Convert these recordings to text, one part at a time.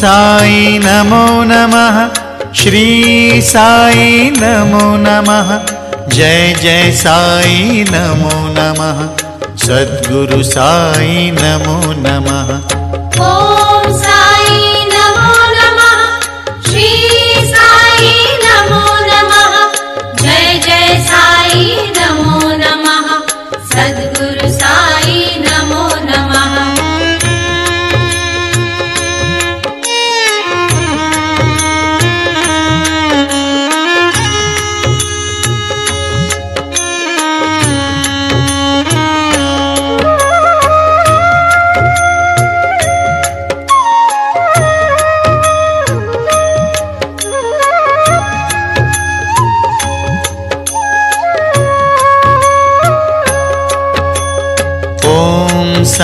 साई नमो नमः। श्री साई नमो नमः। जय जय साई नमो नमः। सद्गुरु साई नमो नमः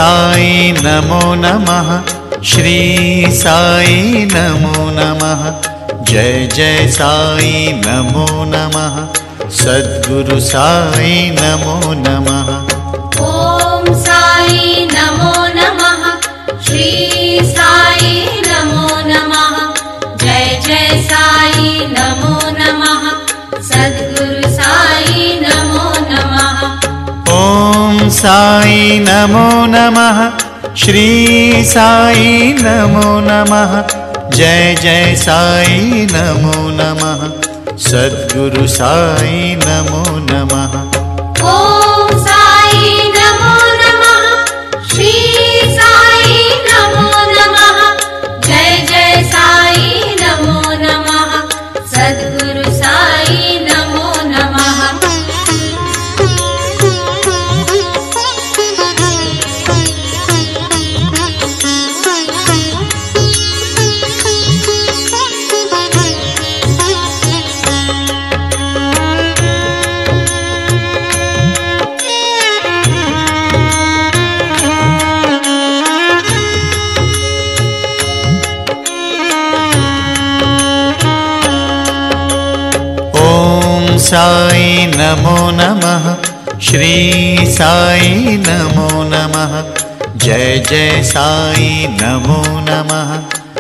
साई नमो नमः। श्री साई नमो नमः। जय जय साई नमो नमः। सद्गुरु साई नमो नमः। ॐ साई नमो नमः। श्री साई नमो नमः। जय जय साई नमो नमः साई नमो नमः। श्री साई नमो नमः। जय जय साई नमो नमः। सद्गुरु साई नमो नमः साई नमो नमः। श्री साई नमो नमः। जय जय साई नमो नमः।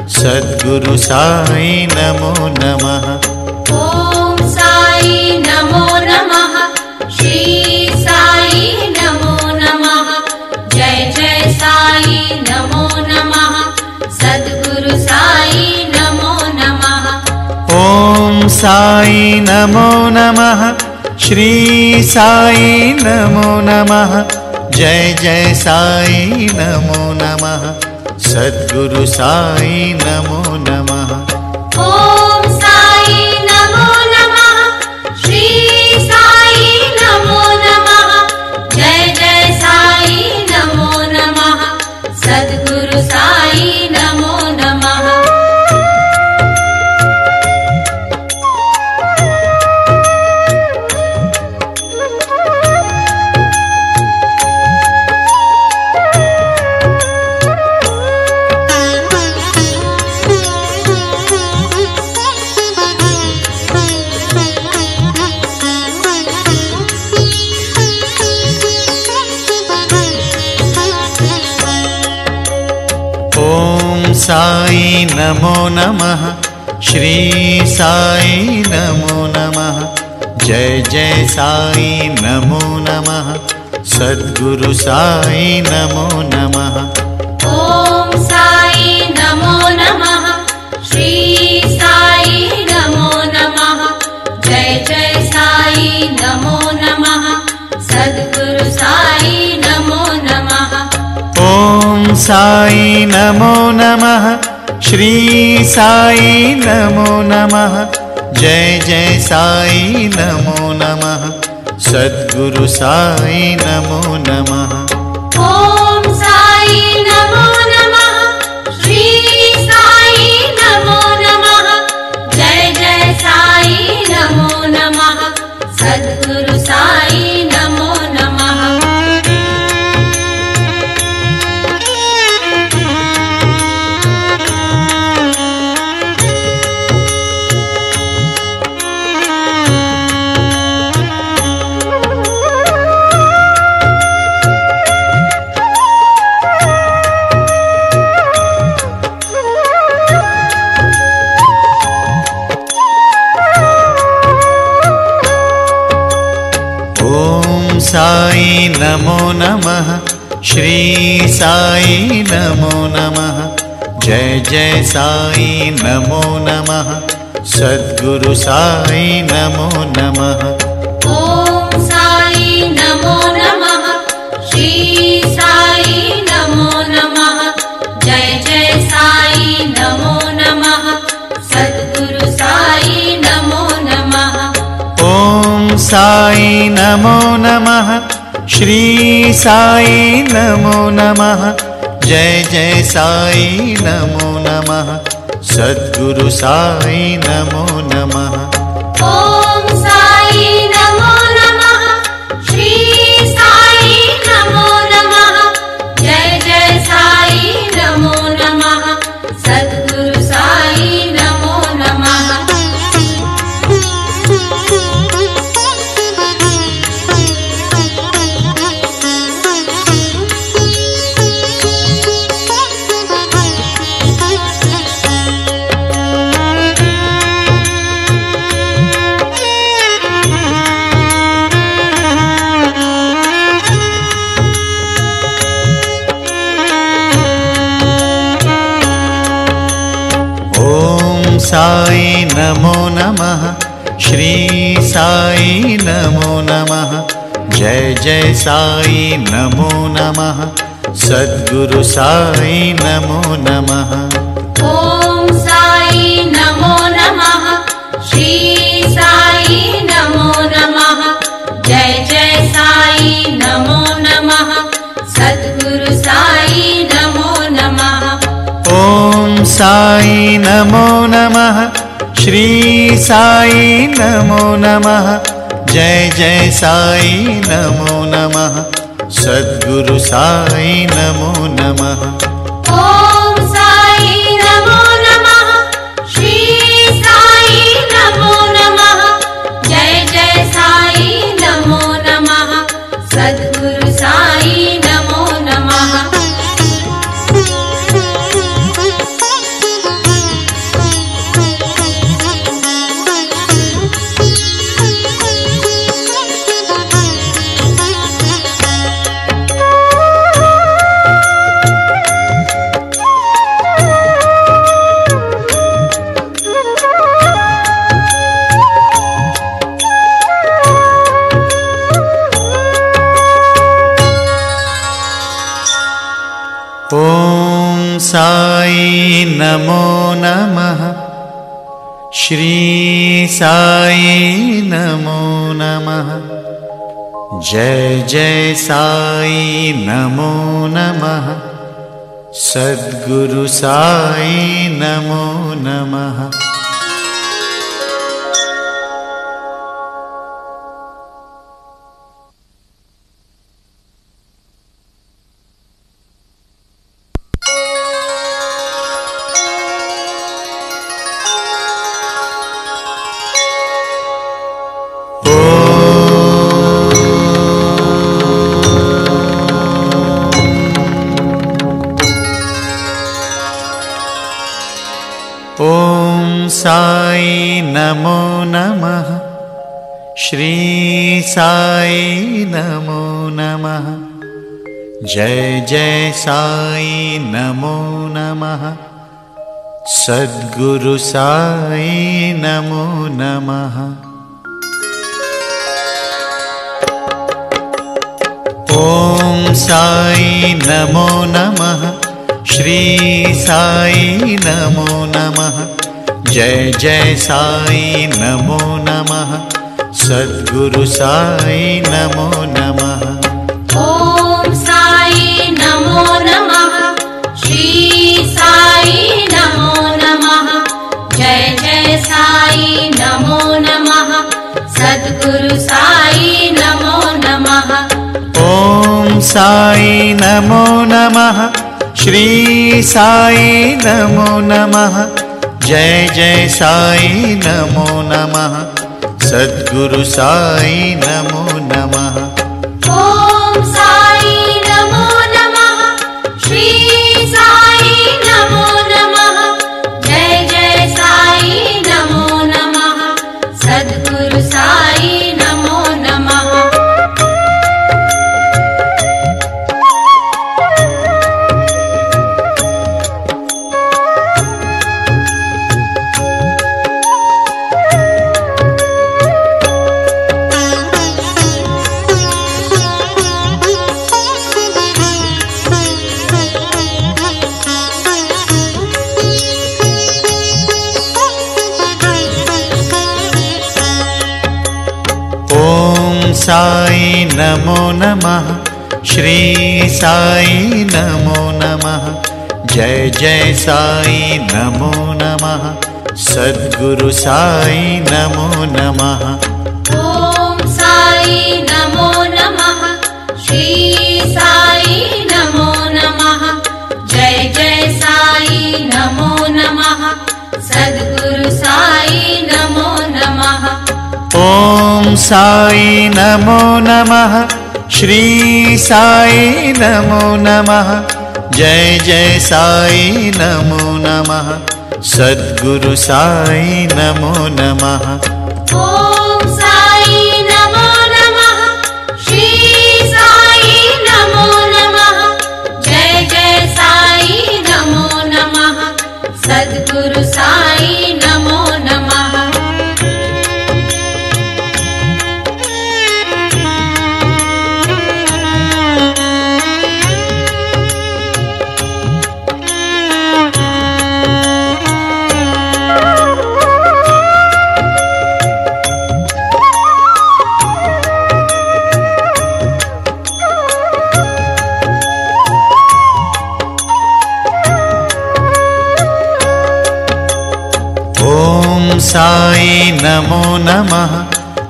सद्गुरु साई नमो नमः साई नमो नमः। श्री साई नमो नमः। जय जय साई नमो नमः। सद्गुरु साई नमो नमः साई नमो नमः। श्री साई नमो नमः। जय जय साई नमो नमः। सद्गुरु साई नमो नमः। ॐ साई नमो नमः। श्री साई नमो नमः। जय जय साई नमो नमः। सद्गुरु साई नमो नमः। श्री साई नमो नमः। जय जय साई नमो नमः। सद्गुरु साई नमो नमः। ॐ साई नमो नमः। श्री साई नमो नमः। जय जय साई नमो नमः। सद्गुरु साई नमो नमः। ॐ साई नमो नमः श्री साई नमो नमः। जय जय साई नमो नमः। सद्गुरु साई नमो नमः। साई नमो नमः। श्री साई नमो नमः। जय जय साई नमो नमः। सद्गुरु साई नमो नमः नमो। श्री साई नमो नमः। जय जय साई नमो नमः। सद्गुरु साई नमो नमः। ॐ साई नमो नमः। श्री साई नमो नमः। जय जय साई नमो नमः। सद्गुरु साई नमो नमः साई नमो नमः। श्री साई नमो नमः। जय जय साई नमो नमः। सद्गुरु साई नमो नमः। ॐ साई नमो नमः। श्री साई नमो नमः जय जय साई नमो नमः। सद्गुरु साई नमो नमः। ॐ साई नमो नमः। श्री साई नमो नमः। जय जय साई नमो नमः। सद्गुरु साई नमो नमः। ॐ साई नमो नमः। श्री साई नमो नमः जय जय साई नमो नमः। सद्गुरु साई नमो नमः साई नमो नमः। श्री साई नमो नमः। जय जय साई नमो नमः। सद्गुरु साई नमो नमः। ॐ साई नमो नमः। श्री साई नमो नमः। जय जय साई नमो नमः। सद्गुरु ॐ साई नमो नमः। श्री साई नमो नमः। जय जय साई नमो नमः। सद्गुरु साई नमो नमः। ॐ साई नमो नमः।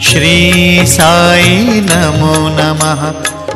श्री साई नमो नमः